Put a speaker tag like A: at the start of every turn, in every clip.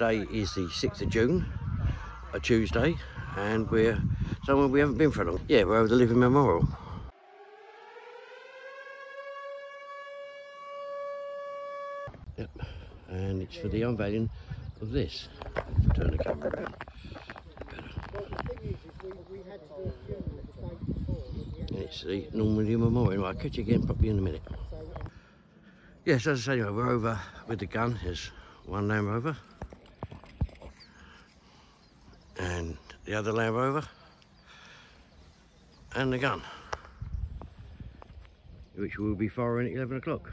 A: Today is the 6th of June, a Tuesday, and we're somewhere we haven't been for a long. Yeah, we're over the Living Memorial. Yep, and it's for the unveiling of this. Turn the camera around. It's the Normandy Memorial. I'll catch you again probably in a minute. Yes, as I say, we're over with the gun. There's one Land Rover and the other Land Rover and the gun which will be firing at 11 o'clock.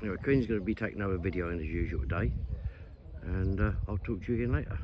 A: Anyway, Queen's going to be taking over video in as usual today and uh, I'll talk to you again later.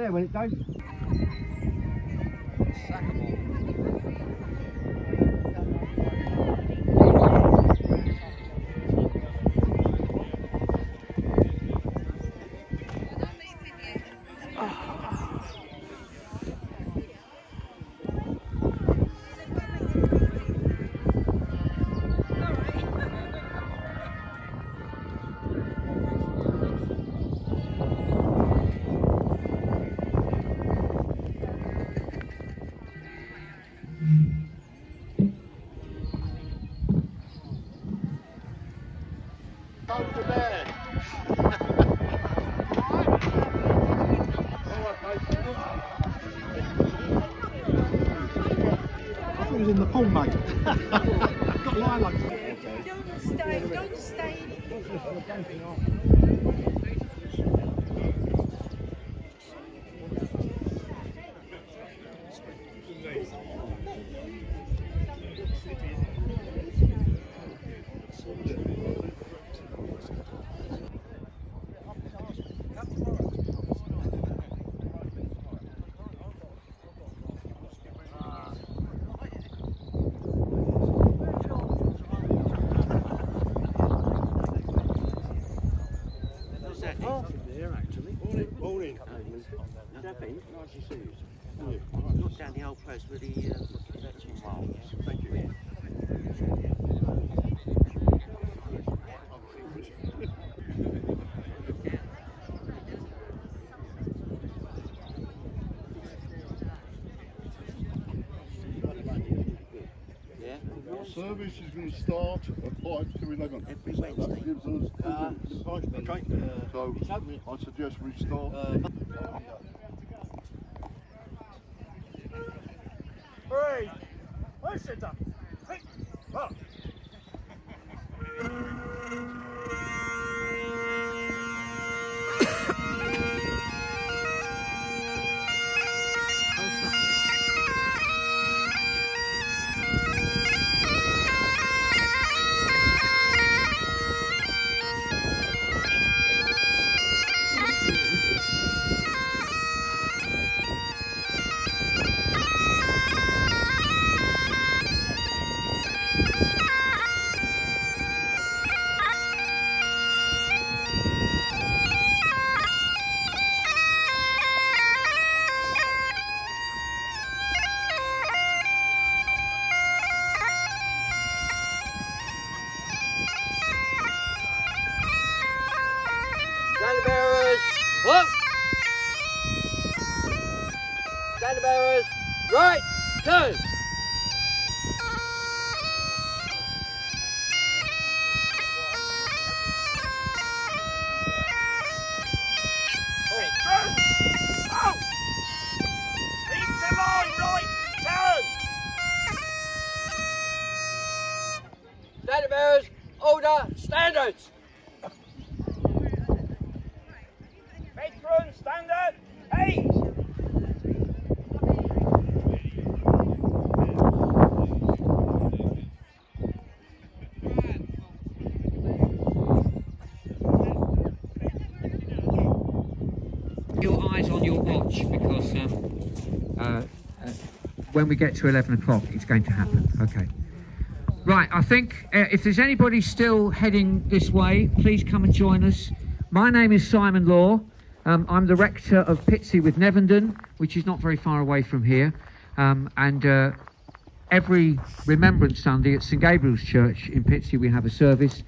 A: There when it goes. Nice to see you. Look down the old place with the uh, that's miles. Thank you. Yeah.
B: Service is going to start at 5 to 11.
A: Every
B: So that gives us two
A: Uh,
B: minutes.
A: okay.
B: So I suggest we start.
C: Three.
D: When we get to 11 o'clock, it's going to happen. Okay. Right, I think uh, if there's anybody still heading this way, please come and join us. My name is Simon Law. Um, I'm the rector of Pitsea with Nevendon, which is not very far away from here. Um, and uh, every Remembrance Sunday at St Gabriel's Church in Pitsea, we have a service.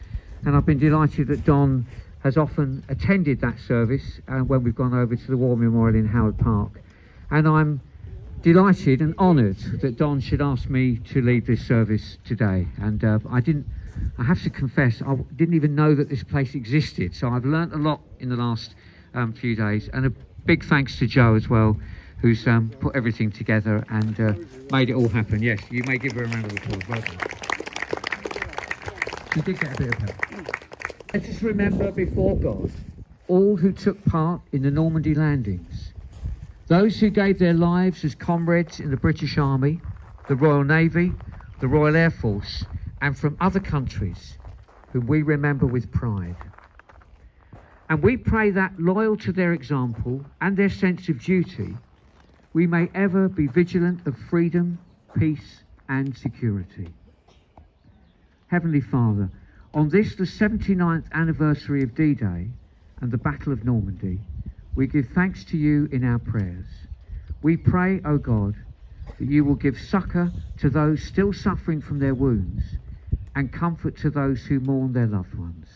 D: And I've been delighted that Don has often attended that service uh, when we've gone over to the War Memorial in Howard Park. And I'm delighted and honoured that Don should ask me to lead this service today. And uh, I didn't, I have to confess, I didn't even know that this place existed. So I've learnt a lot in the last um, few days. And a big thanks to Joe as well, who's um, put everything together and uh, made it all happen. Yes, you may give her a round of applause. Well done. You did get a bit of help. Let us remember before God all who took part in the Normandy landings, those who gave their lives as comrades in the British Army, the Royal Navy, the Royal Air Force, and from other countries whom we remember with pride. And we pray that, loyal to their example and their sense of duty, we may ever be vigilant of freedom, peace, and security. Heavenly Father, on this, the 79th anniversary of D Day and the Battle of Normandy, we give thanks to you in our prayers. We pray, O God, that you will give succour to those still suffering from their wounds and comfort to those who mourn their loved ones.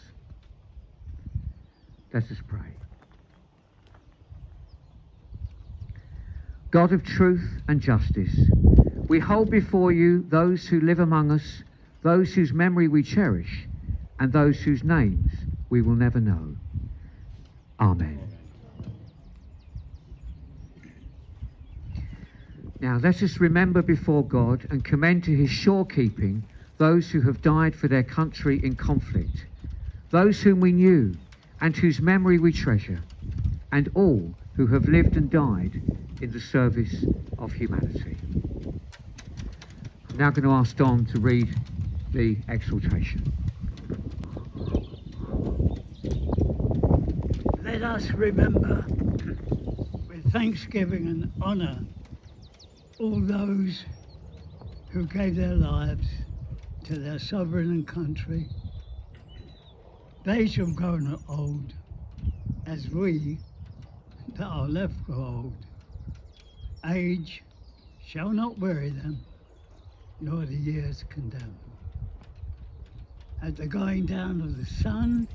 D: Let us pray. God of truth and justice, we hold before you those who live among us, those whose memory we cherish, and those whose names we will never know. Amen. Now let us remember before God and commend to his sure keeping those who have died for their country in conflict, those whom we knew and whose memory we treasure, and all who have lived and died in the service of humanity. I'm now going to ask Don to read the exhortation.
E: Let us remember with thanksgiving and honour all those who gave their lives to their sovereign and country. They shall grow not old as we that are left grow old. Age shall not weary them, nor the years condemn. At the going down of the sun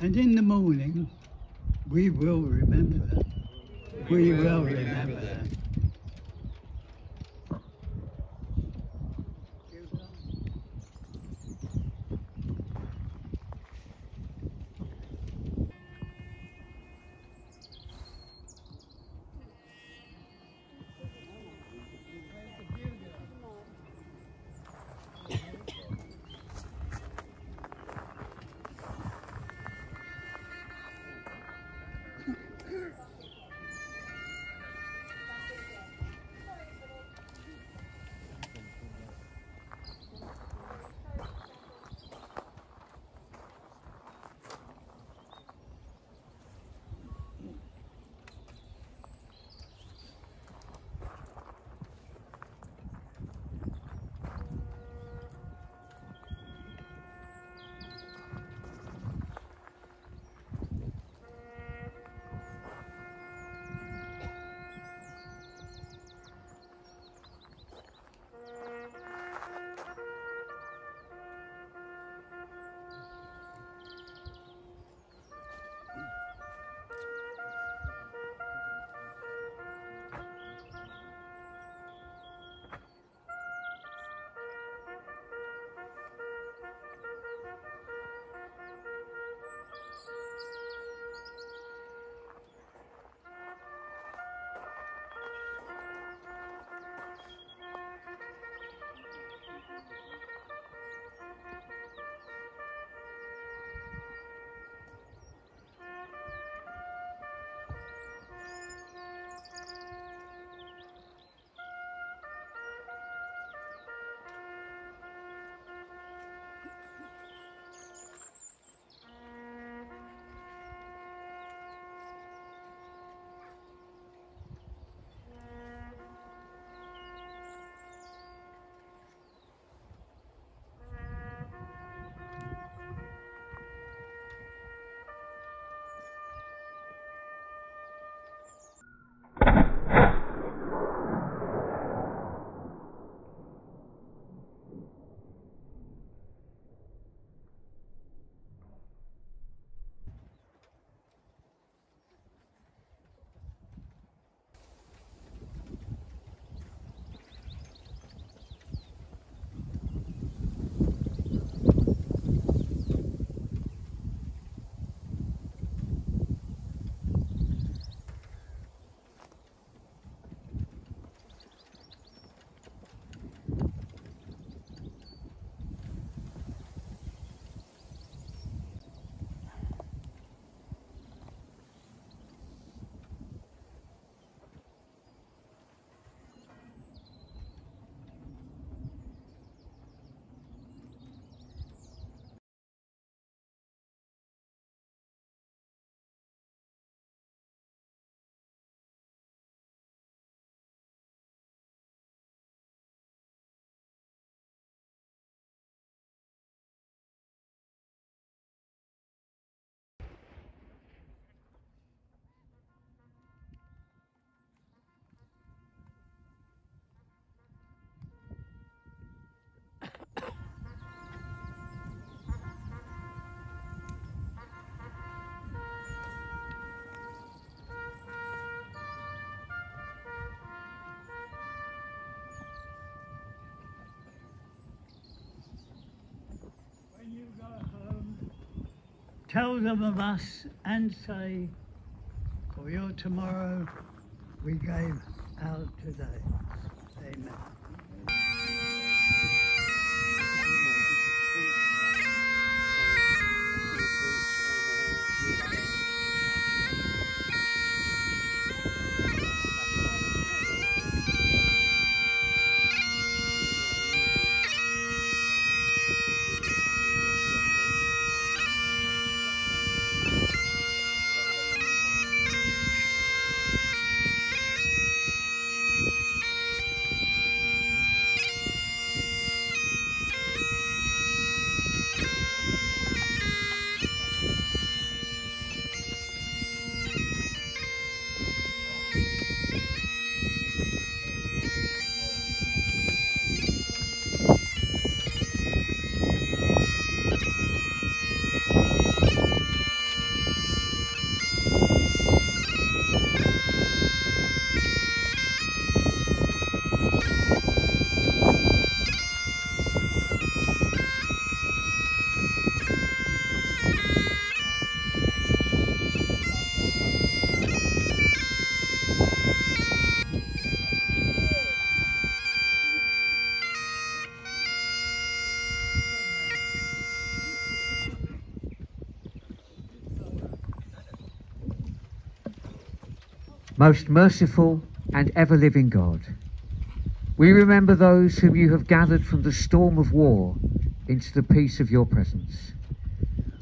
E: and in the morning, we will remember them. We will remember them. Tell them of us and say, for your tomorrow we gave out today.
D: Most merciful and ever living God, we remember those whom you have gathered from the storm of war into the peace of your presence.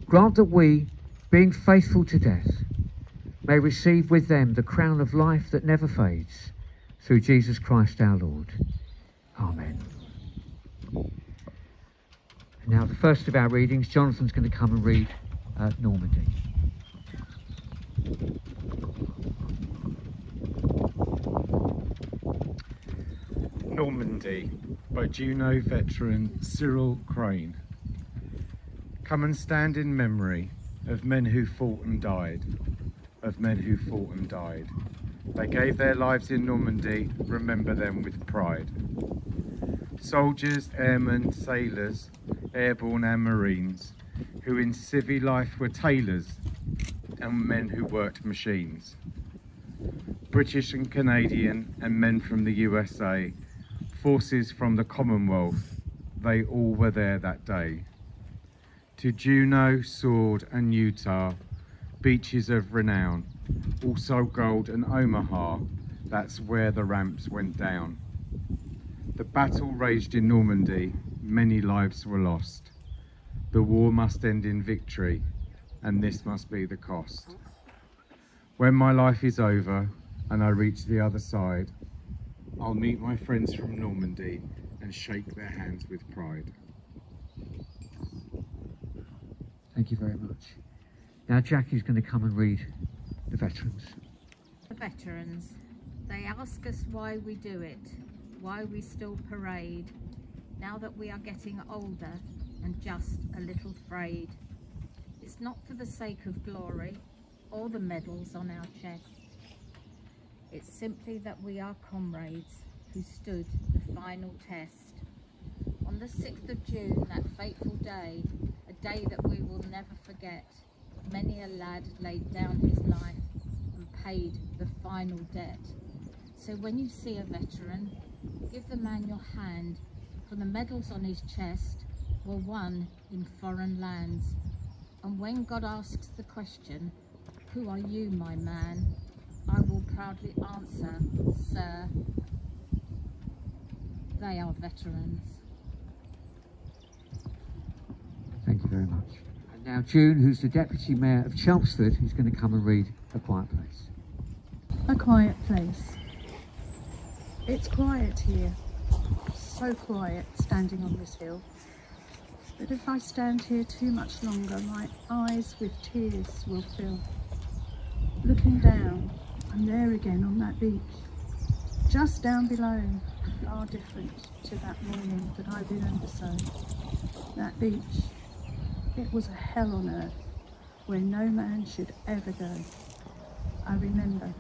D: Grant that we, being faithful to death, may receive with them the crown of life that never fades, through Jesus Christ our Lord. Amen. Now, the first of our readings, Jonathan's going to come and read uh, Normandy.
F: Normandy by Juno veteran Cyril Crane. Come and stand in memory of men who fought and died, of men who fought and died. They gave their lives in Normandy, remember them with pride. Soldiers, airmen, sailors, airborne and marines, who in civvy life were tailors and men who worked machines. British and Canadian and men from the USA, forces from the Commonwealth, they all were there that day. To Juno, Sword and Utah, beaches of renown, also Gold and Omaha, that's where the ramps went down. The battle raged in Normandy, many lives were lost. The war must end in victory, and this must be the cost. When my life is over and I reach the other side, I'll meet my friends from Normandy and shake their hands with pride.
D: Thank you very much. Now, Jackie's going to come and read the veterans.
G: The veterans, they ask us why we do it, why we still parade, now that we are getting older and just a little frayed. It's not for the sake of glory or the medals on our chest. It's simply that we are comrades who stood the final test. On the 6th of June, that fateful day, a day that we will never forget, many a lad laid down his life and paid the final debt. So when you see a veteran, give the man your hand, for the medals on his chest were won in foreign lands. And when God asks the question, who are you, my man? I will proudly answer, sir, they are veterans.
D: Thank you very much. And now, June, who's the Deputy Mayor of Chelmsford, is going to come and read A Quiet Place.
H: A quiet place. It's quiet here. So quiet standing on this hill. But if I stand here too much longer, my eyes with tears will fill. Looking down, I'm there again on that beach. Just down below, far different to that morning that I've been under so. That beach, it was a hell on earth where no man should ever go. I remember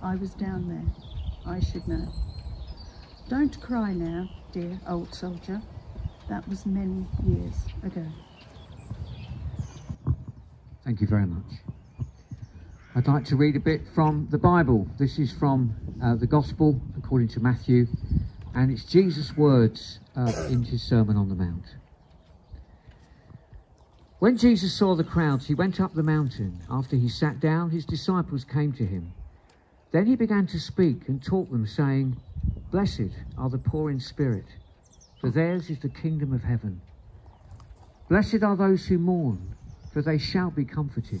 H: I was down there. I should know. Don't cry now, dear old soldier. That was many years ago.
D: Thank you very much. I'd like to read a bit from the Bible. This is from uh, the Gospel according to Matthew, and it's Jesus' words uh, in his Sermon on the Mount. When Jesus saw the crowds, he went up the mountain. After he sat down, his disciples came to him. Then he began to speak and taught them, saying, Blessed are the poor in spirit, for theirs is the kingdom of heaven. Blessed are those who mourn, for they shall be comforted.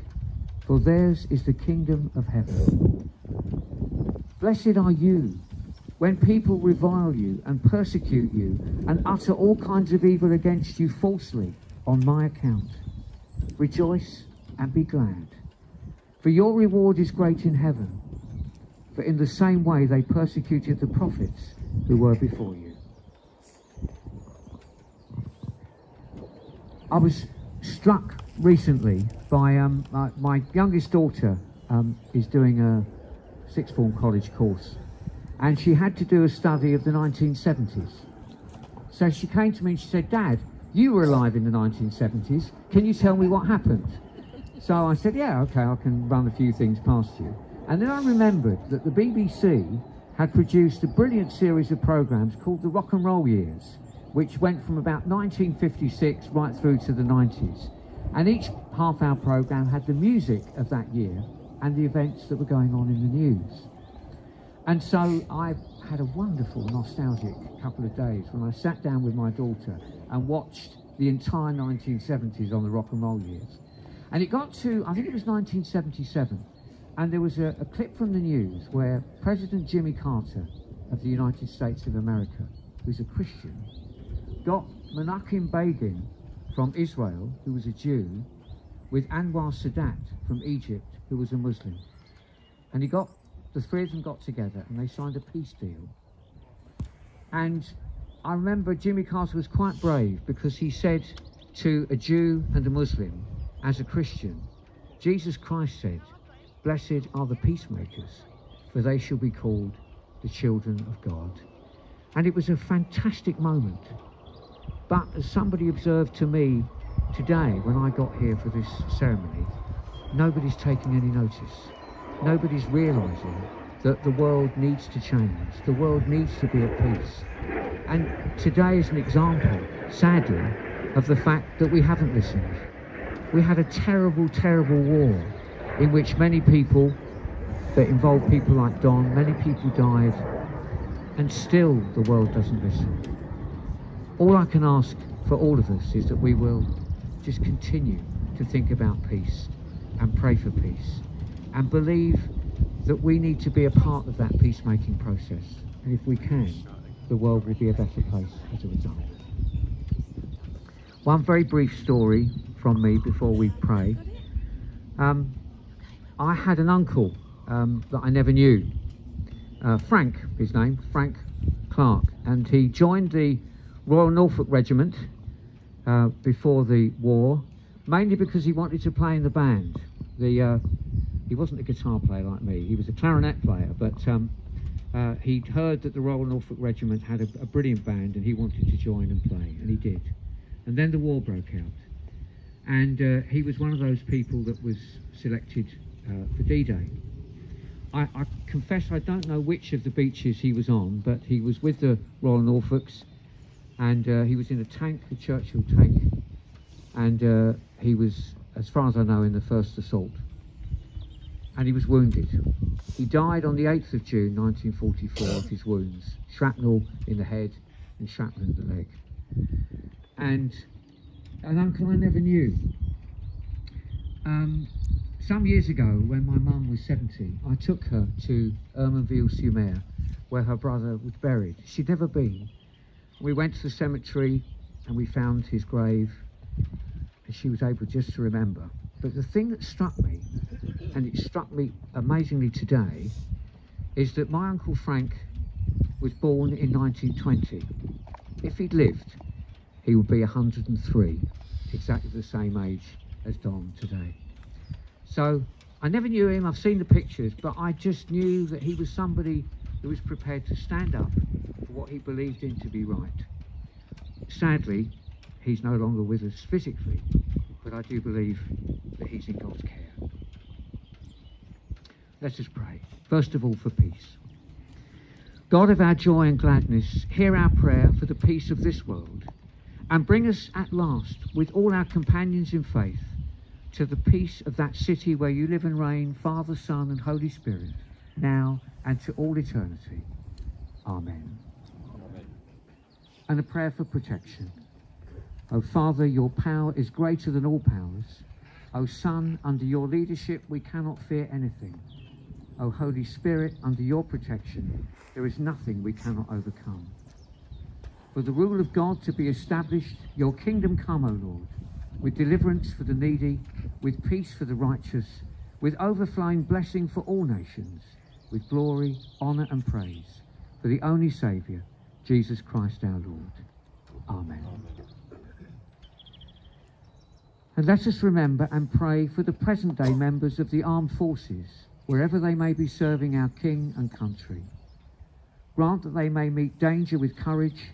D: for theirs is the kingdom of heaven. Blessed are you when people revile you and persecute you and utter all kinds of evil against you falsely on my account. Rejoice and be glad, for your reward is great in heaven. For in the same way they persecuted the prophets who were before you. I was struck recently by um, my, my youngest daughter um, is doing a sixth form college course and she had to do a study of the 1970s. So she came to me and she said, Dad, you were alive in the 1970s. Can you tell me what happened? So I said, yeah, okay, I can run a few things past you. And then I remembered that the BBC had produced a brilliant series of programmes called the Rock and Roll Years, which went from about 1956 right through to the 90s. And each half hour programme had the music of that year and the events that were going on in the news. And so I had a wonderful nostalgic couple of days when I sat down with my daughter and watched the entire 1970s on the rock and roll years. And it got to, I think it was 1977, and there was a, a clip from the news where President Jimmy Carter of the United States of America, who's a Christian, got Menachem Begin from Israel, who was a Jew, with Anwar Sadat from Egypt, who was a Muslim. And he got the three of them got together and they signed a peace deal. And I remember Jimmy Carter was quite brave because he said to a Jew and a Muslim, as a Christian, Jesus Christ said, Blessed are the peacemakers, for they shall be called the children of God. And it was a fantastic moment. But as somebody observed to me today when I got here for this ceremony, nobody's taking any notice nobody's realising that the world needs to change. The world needs to be at peace. And today is an example, sadly, of the fact that we haven't listened. We had a terrible, terrible war in which many people that involved people like Don, many people died, and still the world doesn't listen. All I can ask for all of us is that we will just continue to think about peace and pray for peace and believe that we need to be a part of that peacemaking process. And if we can, the world will be a better place as a result. One very brief story from me before we pray. Um, I had an uncle um, that I never knew. Uh, Frank, his name, Frank Clark, and he joined the Royal Norfolk Regiment uh, before the war, mainly because he wanted to play in the band. The uh, he wasn't a guitar player like me. He was a clarinet player, but um, uh, he'd heard that the Royal Norfolk Regiment had a, a, brilliant band and he wanted to join and play, and he did. And then the war broke out. And uh, he was one of those people that was selected uh, for D-Day. I, I, confess I don't know which of the beaches he was on, but he was with the Royal Norfolks and uh, he was in a tank, a Churchill tank, and uh, he was, as far as I know, in the first assault and he was wounded. He died on the 8th of June 1944 of his wounds, shrapnel in the head and shrapnel in the leg. And an uncle I never knew. Um, some years ago, when my mum was 70, I took her to Hermanville-sur-Mer, where her brother was buried. She'd never been. We went to the cemetery and we found his grave. and she was able just to remember. But the thing that struck me, and it struck me amazingly today, is that my Uncle Frank was born in 1920. If he'd lived, he would be 103, exactly the same age as Don today. So I never knew him, I've seen the pictures, but I just knew that he was somebody who was prepared to stand up what he believed in to be right. Sadly, he's no longer with us physically, but I do believe that he's in God's care. Let us pray. First of all, for peace. God of our joy and gladness, hear our prayer for the peace of this world and bring us at last, with all our companions in faith, to the peace of that city where you live and reign, Father, Son, and Holy Spirit, now and to all eternity. Amen. And a prayer for protection. O Father, your power is greater than all powers. O Son, under your leadership we cannot fear anything. O Holy Spirit, under your protection there is nothing we cannot overcome. For the rule of God to be established, your kingdom come, O Lord, with deliverance for the needy, with peace for the righteous, with overflowing blessing for all nations, with glory, honour and praise, for the only Saviour, Jesus Christ our Lord. Amen. And let us remember and pray for the present day members of the armed forces, wherever they may be serving our King and country. Grant that they may meet danger with courage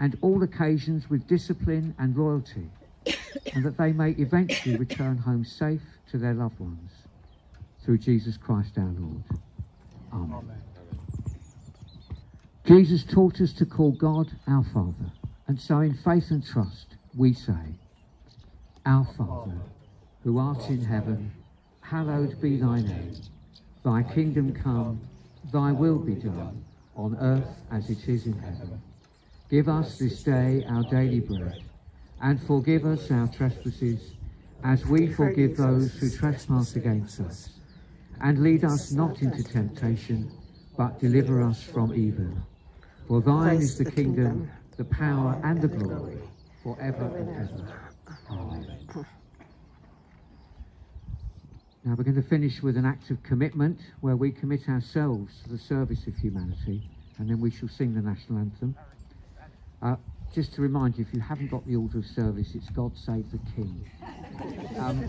D: and all occasions with discipline and loyalty, and that they may eventually return home safe to their loved ones. Through Jesus Christ our Lord. Amen. Amen. Jesus taught us to call God our Father, and so in faith and trust we say, Our Father, who art in heaven, hallowed be thy name. Thy kingdom come, thy will be done, on earth as it is in heaven. Give us this day our daily bread, and forgive us our trespasses, as we forgive those who trespass against us. And lead us not into temptation, but deliver us from evil. For thine is the kingdom, the power, and the glory, forever and ever. Amen. Now we're going to finish with an act of commitment where we commit ourselves to the service of humanity, and then we shall sing the national anthem. Uh, just to remind you, if you haven't got the order of service, it's God Save the King. Um,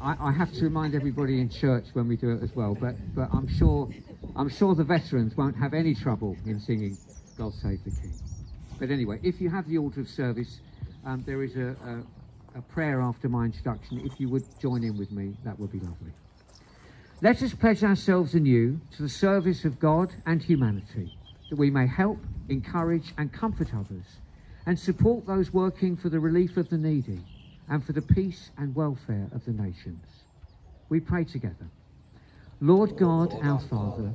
D: I, I, have to remind everybody in church when we do it as well, but, but I'm sure I'm sure the veterans won't have any trouble in singing God Save the King. But anyway, if you have the order of service, um, there is a, a, a prayer after my introduction. If you would join in with me, that would be lovely. Let us pledge ourselves anew to the service of God and humanity that we may help, encourage and comfort others and support those working for the relief of the needy and for the peace and welfare of the nations. We pray together. Lord God, our Father,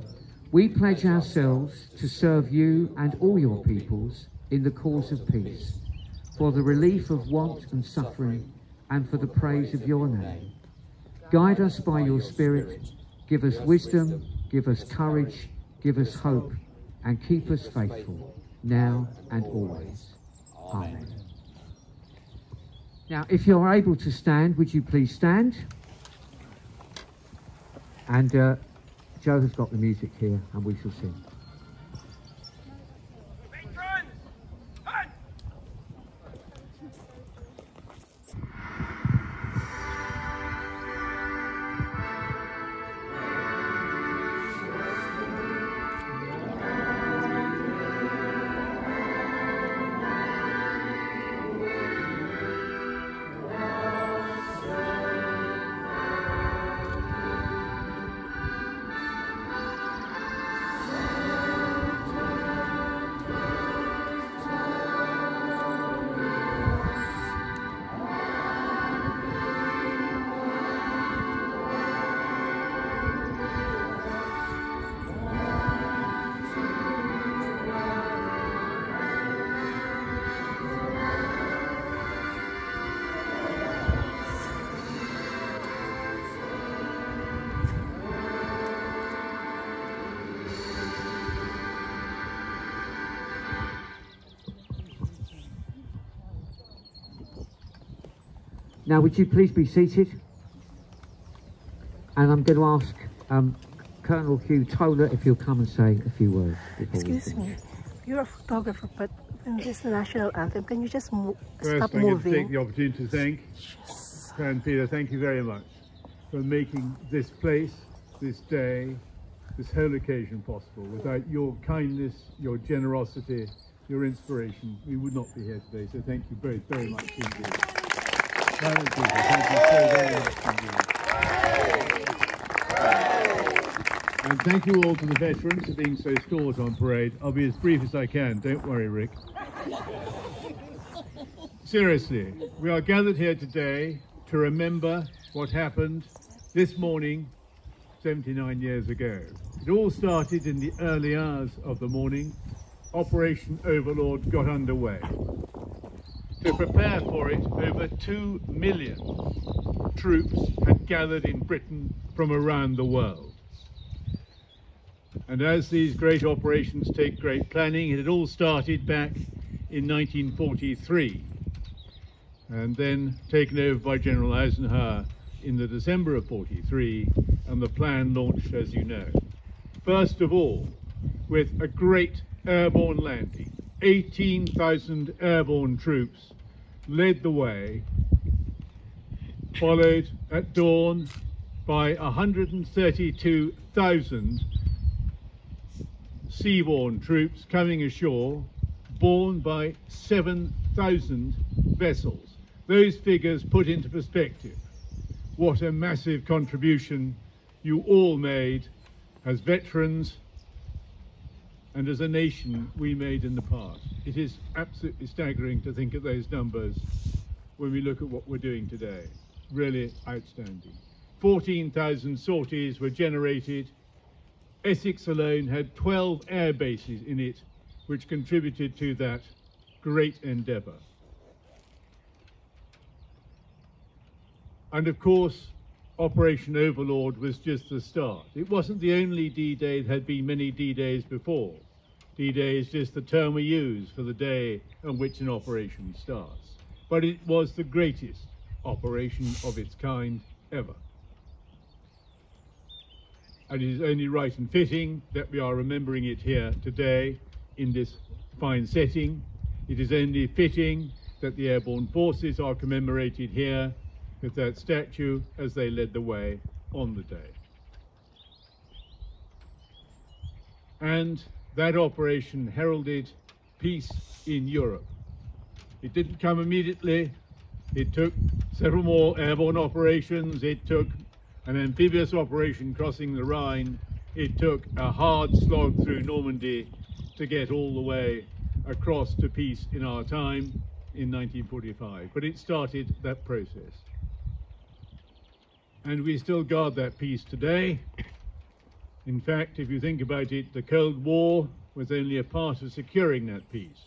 D: we pledge ourselves to serve you and all your peoples in the cause of peace, for the relief of want and suffering, and for the praise of your name. Guide us by your Spirit, give us wisdom, give us courage, give us hope, and keep us faithful, now and always. Amen. Now, if you're able to stand, would you please stand? And uh, Joe has got the music here, and we shall sing. Now, would you please be seated? And I'm going to ask um, Colonel Hugh Toller if you'll come and say a few words.
I: Excuse me, you're a photographer, but when this national anthem, can you just mo-
J: First,
I: stop
J: I'm going to take the opportunity to thank Fran Peter, thank you very much for making this place, this day, this whole occasion possible. Without your kindness, your generosity, your inspiration, we would not be here today. So thank you very, very much indeed. Thank you so very much. And thank you all to the veterans for being so stalwart on parade. I'll be as brief as I can. Don't worry, Rick. Seriously, we are gathered here today to remember what happened this morning 79 years ago. It all started in the early hours of the morning. Operation Overlord got underway. To prepare for it, over 2 million troops had gathered in Britain from around the world. And as these great operations take great planning, it all started back in 1943 and then taken over by General Eisenhower in the December of 43 and the plan launched as you know. First of all, with a great airborne landing, 18,000 airborne troops led the way, followed at dawn by 132,000 seaborne troops coming ashore, borne by 7,000 vessels. Those figures put into perspective what a massive contribution you all made as veterans and as a nation we made in the past. It is absolutely staggering to think of those numbers when we look at what we're doing today. Really outstanding. 14,000 sorties were generated. Essex alone had 12 air bases in it, which contributed to that great endeavour. And of course, Operation Overlord was just the start. It wasn't the only D-Day, there had been many D-Days before. D-Day is just the term we use for the day on which an operation starts. But it was the greatest operation of its kind ever. And it is only right and fitting that we are remembering it here today in this fine setting. It is only fitting that the airborne forces are commemorated here with that statue as they led the way on the day. And that operation heralded peace in Europe. It didn't come immediately. It took several more airborne operations. It took an amphibious operation crossing the Rhine. It took a hard slog through Normandy to get all the way across to peace in our time in 1945. But it started that process. And we still guard that peace today. In fact, if you think about it, the Cold War was only a part of securing that peace.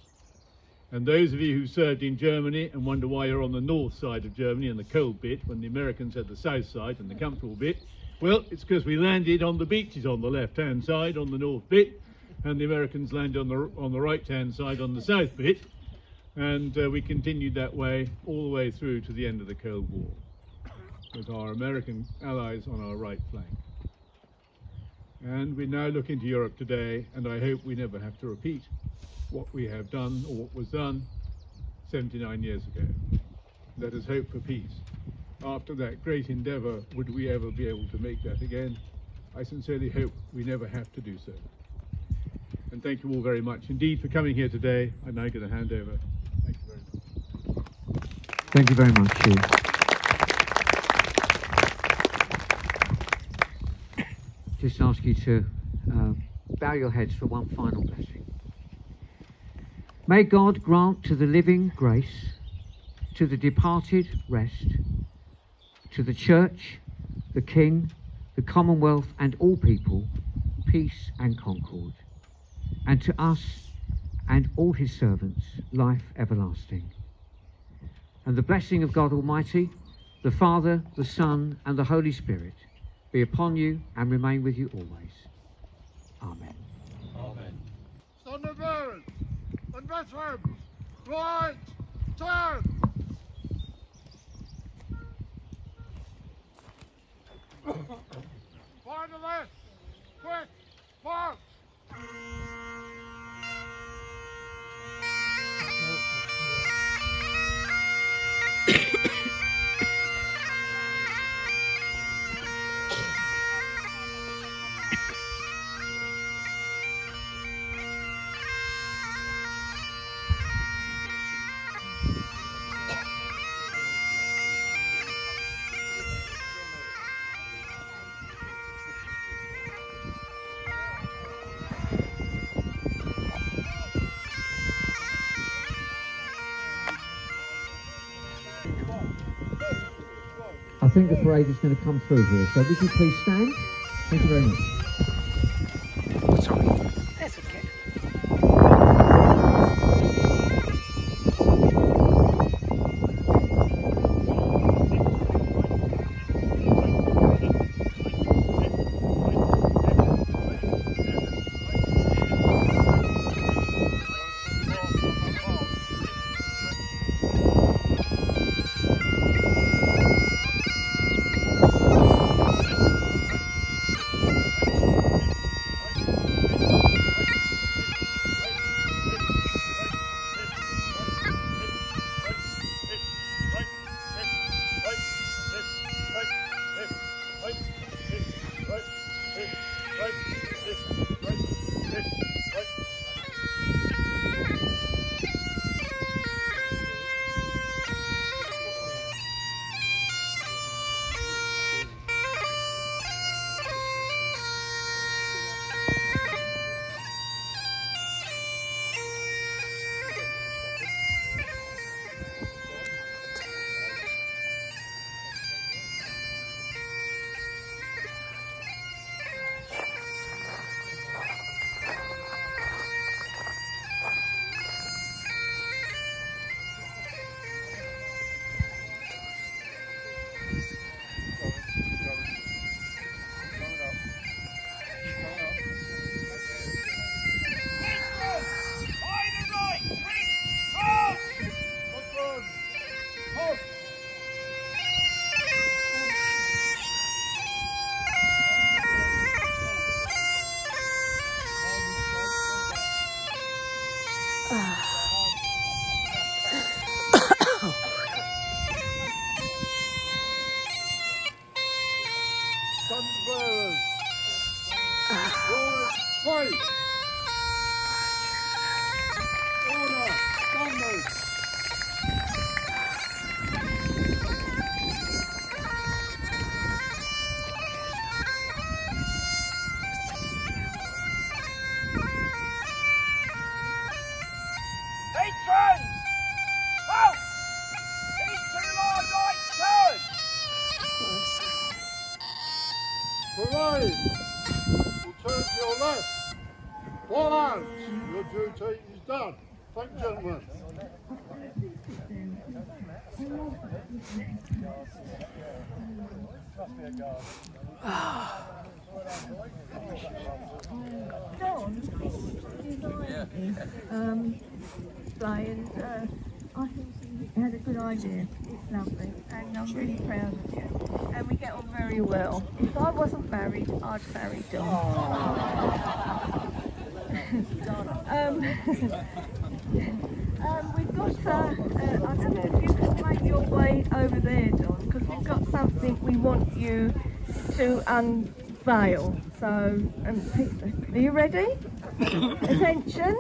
J: And those of you who served in Germany and wonder why you're on the north side of Germany and the cold bit when the Americans had the south side and the comfortable bit, well, it's because we landed on the beaches on the left-hand side on the north bit, and the Americans landed on the on the right-hand side on the south bit, and uh, we continued that way all the way through to the end of the Cold War, with our American allies on our right flank. And we now look into Europe today, and I hope we never have to repeat what we have done or what was done 79 years ago. Let us hope for peace. After that great endeavour, would we ever be able to make that again? I sincerely hope we never have to do so. And thank you all very much indeed for coming here today. I'm now going to hand over. Thank you very much.
D: Thank you very much. Just ask you to uh, bow your heads for one final blessing. May God grant to the living grace, to the departed rest, to the church, the king, the commonwealth, and all people, peace and concord, and to us and all his servants, life everlasting. And the blessing of God Almighty, the Father, the Son, and the Holy Spirit be upon you and remain with you always. Amen.
J: Amen. Stand of Aaron, and Bethlehem, right, turn!
D: Find the left! Quick! March!
B: Think the parade is going to come through here. So would you please stand? Thank you very much.
K: And I'm really proud of you. And we get on very well. If I wasn't married, I'd marry Don. um, um, we've got. Uh, uh, I don't know if you can make your way over there, Don, because we've got something we want you to unveil. So, um, are you ready? Attention.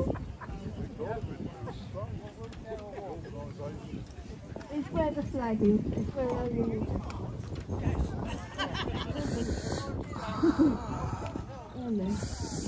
K: Where the flag is. It's where I leave. oh no.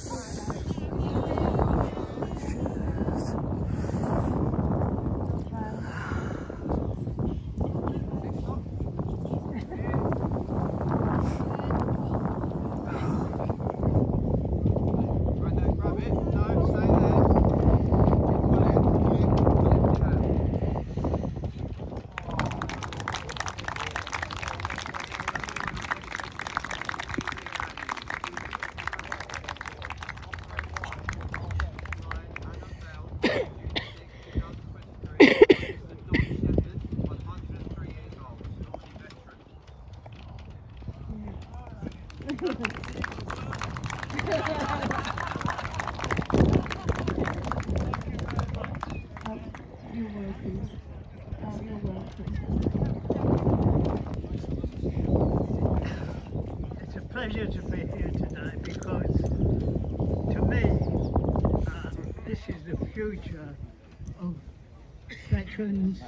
E: Pleasure to be here today because, to me, uh, this is the future of veterans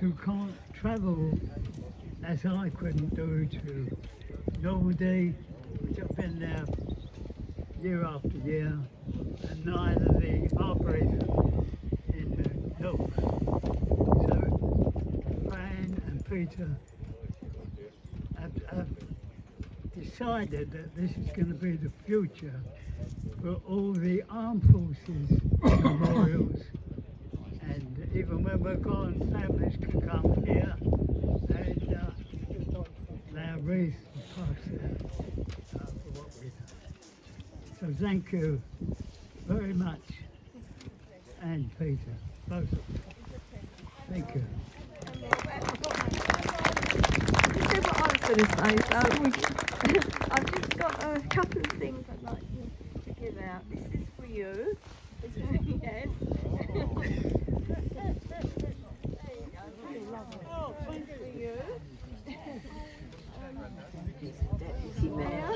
E: who can't travel as I couldn't do to Normandy, which I've been there year after year, and neither the Harbouries in the north. So, Fran and Peter have, have decided that this is going to be the future for all the armed forces memorials. And even when we're gone, families can come here and uh, a wreath and pass there uh, for what we've done. So thank you very much, and Peter, both of you. Thank you.
K: You said what I was going to say, so we, I've just got a couple of things I'd like to, to give out. This is for you. This is, yes. there you go, really lovely. This is for you. Deputy Mayor.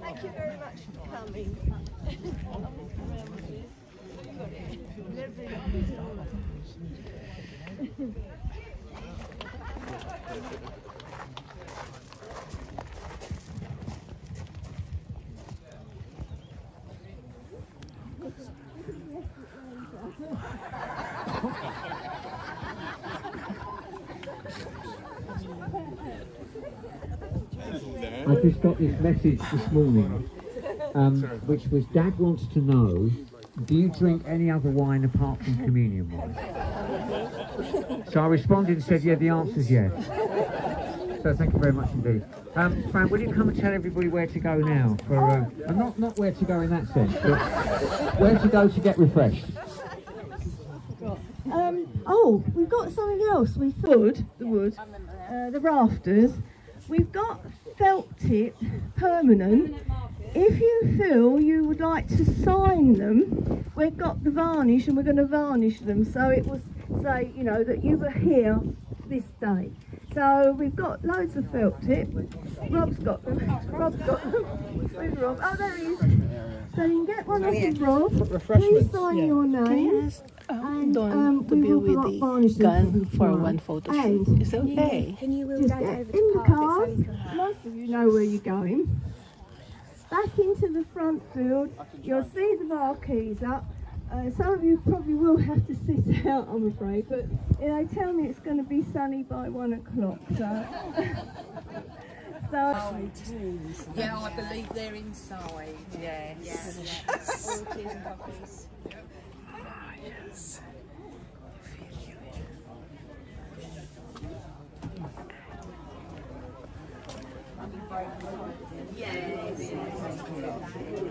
K: Thank you very much for coming.
D: I just got this message this morning, um, which was Dad wants to know, do you drink any other wine apart from communion wine? So I responded and said, yeah, the answer's yes. So thank you very much indeed. Um, Fran, will you come and tell everybody where to go now? For uh, and not not where to go in that sense, but where to go to get refreshed.
K: Um, oh, we've got something else. We wood, the wood, uh, the rafters. We've got felt tip permanent. If you feel you would like to sign them, we've got the varnish and we're going to varnish them. So it will say, you know, that you were here this day. So we've got loads of felt tip. Rob's got them. Rob's got them. Where's Rob? Oh, there he is. So you can get one off of Rob. Please sign your name. And
I: Don
K: um,
I: to
K: we
I: be
K: will
I: with
K: put
I: the
K: varnishes
I: gun for
K: stuff.
I: one photo
K: And
I: shoot. It's okay.
L: Can you wheel
K: just get
L: over
K: in the
L: park
K: car.
L: he can have
K: Most of you know where you're going. Back into the front field. You'll see the marquees up. Uh, some of you probably will have to sit out, I'm afraid, but you know, tell me it's going to be sunny by one o'clock. So, so
M: Yeah, I believe they're inside. Yes. Yes. All teas and coffees. yes.
B: Tell you 重要。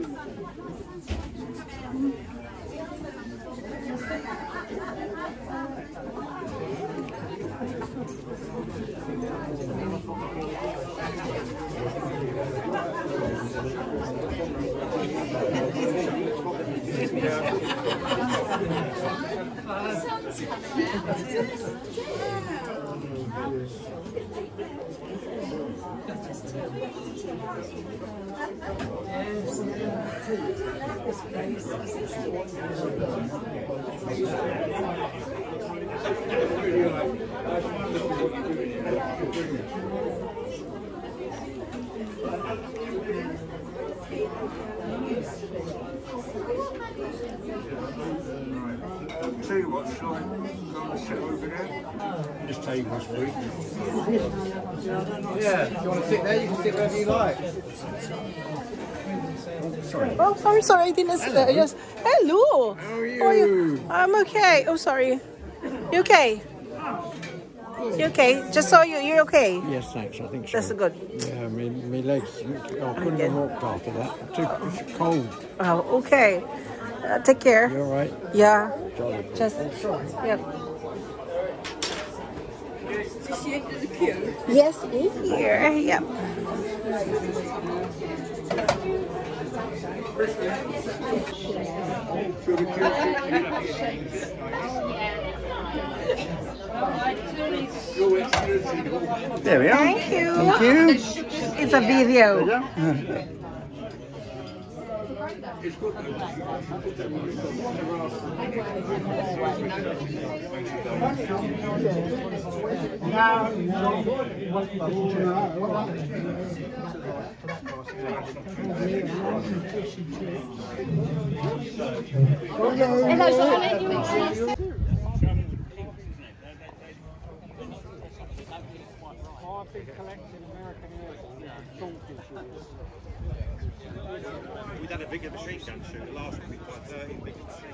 B: I just wanted to know what you're doing. This table's free.
N: Yeah, if you want to sit there, you can sit wherever you like.
B: Sorry.
I: Oh, sorry, sorry, I didn't see that. Yes. Hello. How are you? I'm okay. Oh, sorry. You okay? You okay? Just saw you. You're okay.
O: Yes, thanks. I think so.
I: That's good.
O: Yeah, my, my legs. I couldn't have walked after that. Too it's cold.
I: Oh, okay. Uh, take care.
O: You all right?
I: Yeah.
O: Jolly.
I: Just. Yep.
P: the end the queue?
I: Yes, in here. Yep.
O: There we are.
I: Thank you.
O: Thank you.
I: It's a video.
P: Hello, darling. You exist?
Q: I've been
R: a bigger machine gun shoot. The last one we got 13 big machine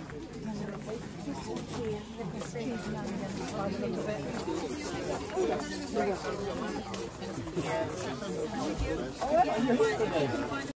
Q: Yeah.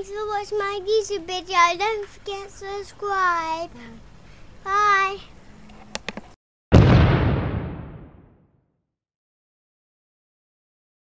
S: Thanks for watching my YouTube video. Don't forget to subscribe. Mm. Bye.